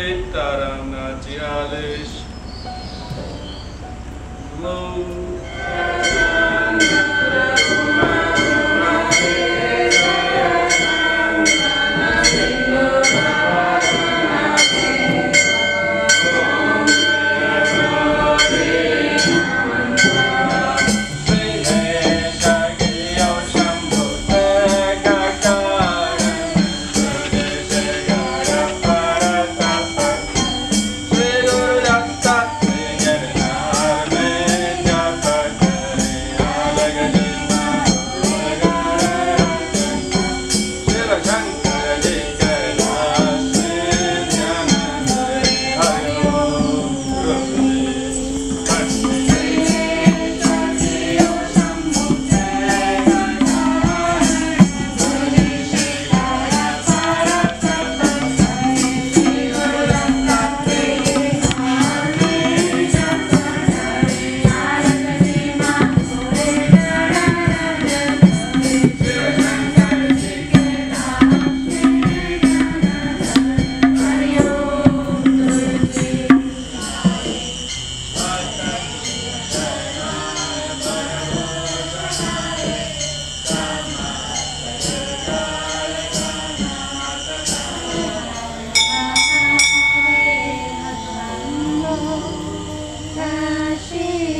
Sitaram Natyalis. Namo Yeah. she